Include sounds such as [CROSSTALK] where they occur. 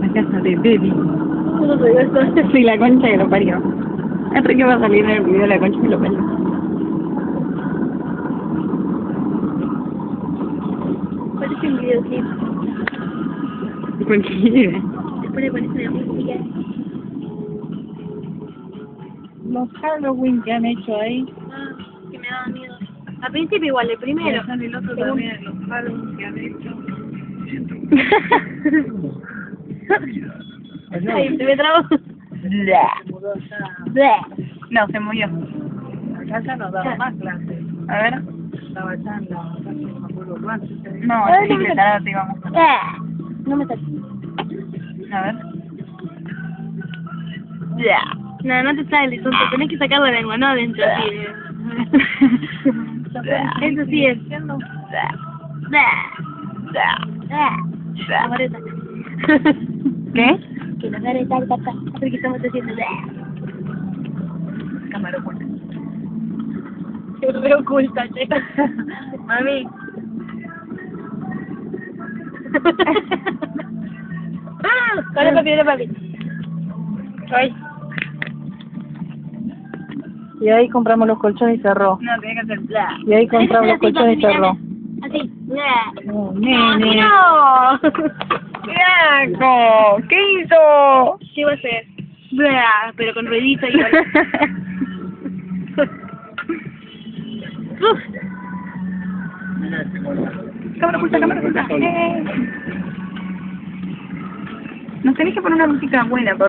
La casa de Baby. Sí, la concha que lo parió. Enrique va a salir en el video la concha que lo parió. Parece un videoclip. ¿Por qué? Después le pones una música. Los Halloween que han hecho ahí. Ah, que me daba miedo. Al principio igual, el primero. El otro también, los Halloween que han hecho. [LAUGHS] Ay, se me trabó. No, se murió. Acá ya nos daba más clases. A ver. Estaba ya en la clase, no me acuerdo cuánto. No, sí, que ahora te Ah, No me sale. A ver. No, no te sale, tonto. Tenés que sacar la lengua, no adentro. de- [LAUGHS] Eso sí es. La [LAUGHS] vareta. ¿Qué? Que la vareta, papá. Porque estamos haciendo. Cámara oculta. Re oculta, che. [LAUGHS] Mami. El papel de papi. Ay. Y ahí compramos los colchones y cerró. No, tenía que hacer bla. Y ahí compramos los [LAUGHS] colchones y papi, cerró. Así. No, ¡No! nene. ¡No! ¡Qué asco! ¿Qué hizo? ¿Qué va a hacer? Bla, pero con ruedita y [LAUGHS] cámara oculta, cámara oculta. Eh. Nos tenés que poner una música buena, por